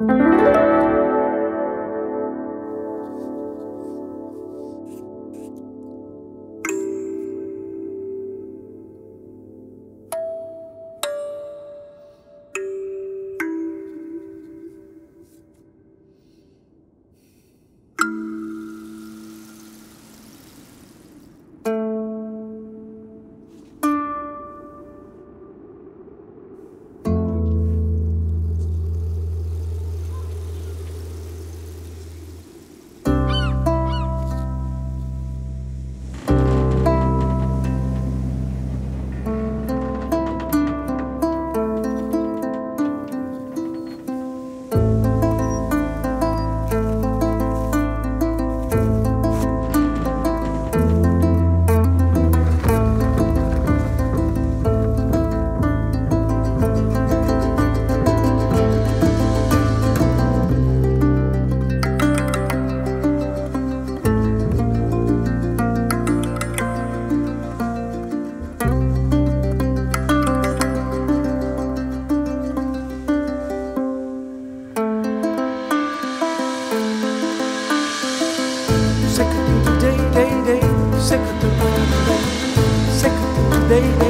Música Second day, day, day, second day, day, second day, day.